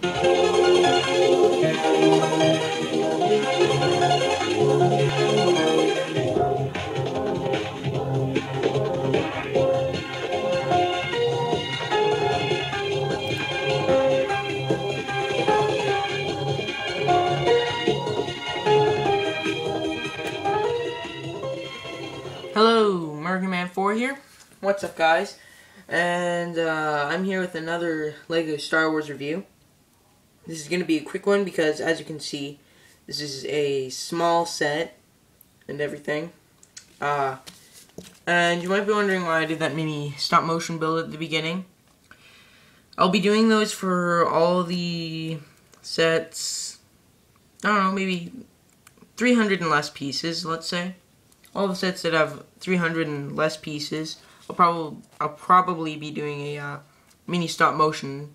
Hello, Merganman 4 here. What's up, guys? And uh, I'm here with another LEGO Star Wars review. This is going to be a quick one because, as you can see, this is a small set and everything. Uh, and you might be wondering why I did that mini stop motion build at the beginning. I'll be doing those for all the sets, I don't know, maybe 300 and less pieces, let's say all the sets that have 300 and less pieces, I'll probably I'll probably be doing a uh, mini stop motion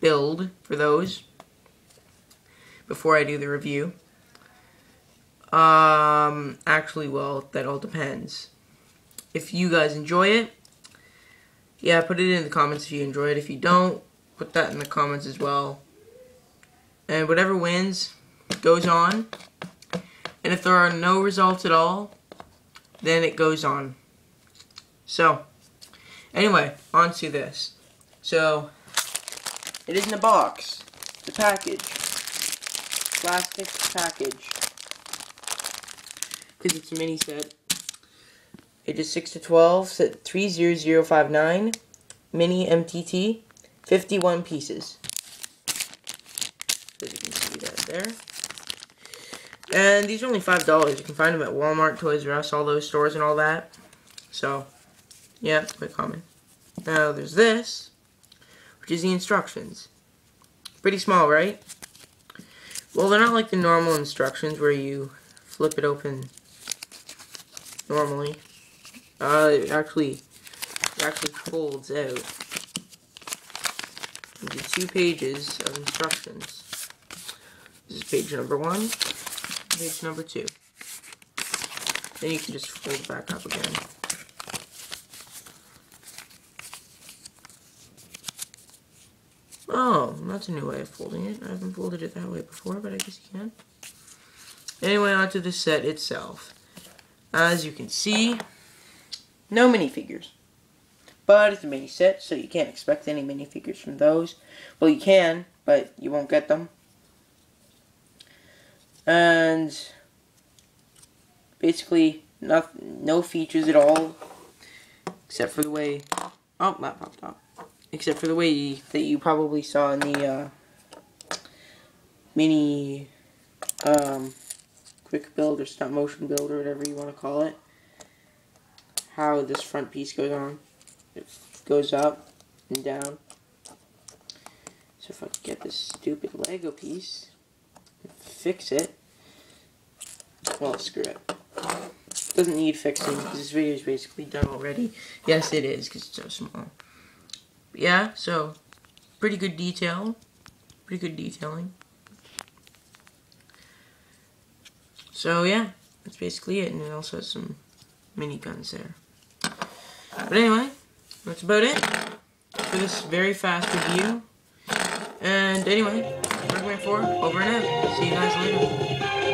build for those before I do the review. Um, actually, well, that all depends. If you guys enjoy it, yeah, put it in the comments if you enjoy it. If you don't, put that in the comments as well. And whatever wins goes on. And if there are no results at all, then it goes on. So, anyway, on to this. So, it is in a box. It's a package. Plastic package. Because it's a mini set. Ages 6 to 12, set 30059, mini MTT, 51 pieces. As you can see that there. And these are only $5. You can find them at Walmart, Toys R Us, all those stores and all that. So, yeah, quick comment. Now, there's this, which is the instructions. Pretty small, right? Well, they're not like the normal instructions where you flip it open normally. Uh, it actually, it actually folds out into two pages of instructions. This is page number one page number two. Then you can just fold it back up again. Oh, that's a new way of folding it. I haven't folded it that way before, but I guess you can. Anyway, onto the set itself. As you can see, no minifigures. But it's a mini set, so you can't expect any minifigures from those. Well, you can, but you won't get them and basically no, no features at all except for the way oh that popped off except for the way that you probably saw in the uh, mini um, quick build or stop motion build or whatever you want to call it how this front piece goes on it goes up and down so if I get this stupid Lego piece fix it. Well, screw it. Doesn't need fixing because this video is basically done already. Yes, it is because it's so small. Yeah, so pretty good detail. Pretty good detailing. So yeah, that's basically it. And it also has some mini guns there. But anyway, that's about it for this very fast review. And anyway, Darkman 4, over and out. See you guys later.